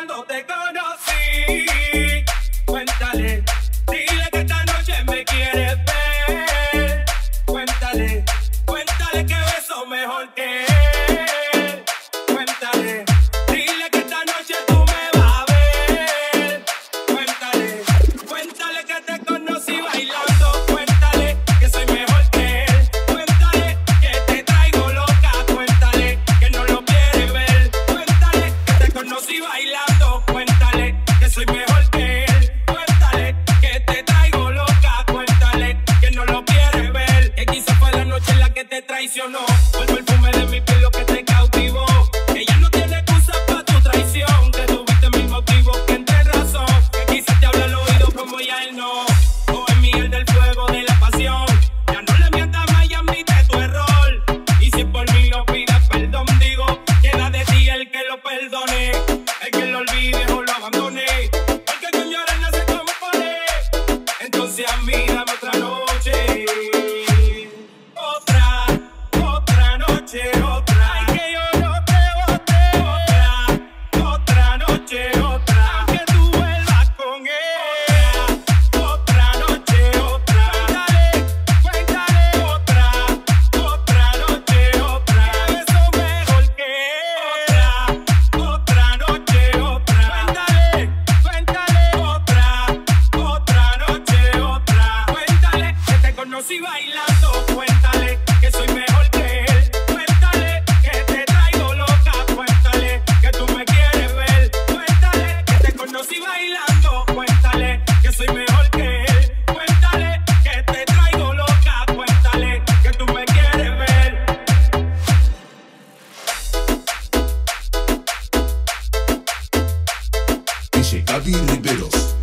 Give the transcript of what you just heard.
cuando te conocí. Cuéntale, dile que esta noche me quieres ver. Cuéntale, cuéntale que beso mejor que él. Cuéntale. Traicionó. Fue el perfume de mi piel lo que te cautivó. Ella no tiene excusa para tu traición. Que tuviste mil motivos que entre razón. Que quizás te habla al oído como ya él no. O en miel del fuego de la pasión. Ya no le mientas más y admite tu error. Y si por mí lo pidas perdón, digo, queda de ti el que lo perdone. El que lo olvide o lo abandone. Porque con llorar nace como pared. Entonces a otra noche. Conocí bailando. Cuéntale que soy mejor que él. Cuéntale que te traigo loca. Cuéntale que tú me quieres ver. Cuéntale que te conocí bailando. Cuéntale que soy mejor que él. Cuéntale que te traigo loca. Cuéntale que tú me quieres ver. DJ Gaby Riveros.